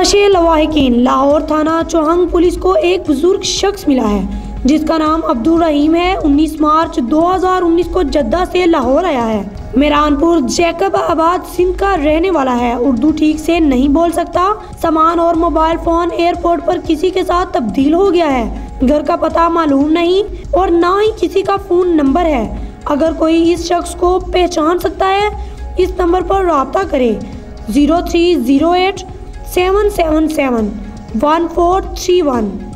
तलाश लवाहिकीन लाहौर थाना चौहंग पुलिस को एक बुज़ुर्ग शख्स मिला है, जिसका नाम अब्दुल रहीम है। 19 मार्च 2019 को जद्दा से लाहौर आया है। मेरानपुर जैकब आबाद सिंध का रहने वाला है। उर्दू ठीक से नहीं बोल सकता। सामान और मोबाइल फ़ोन एयरपोर्ट पर किसी के साथ तब्दील हो गया है। घर का पता मालूम नहीं और ना ही किसी का फ़ोन नंबर है। अगर कोई इस शख्स को पहचान सकता है, इस नंबर पर रबता करे। Zero three zero eight Seven seven seven one four three one.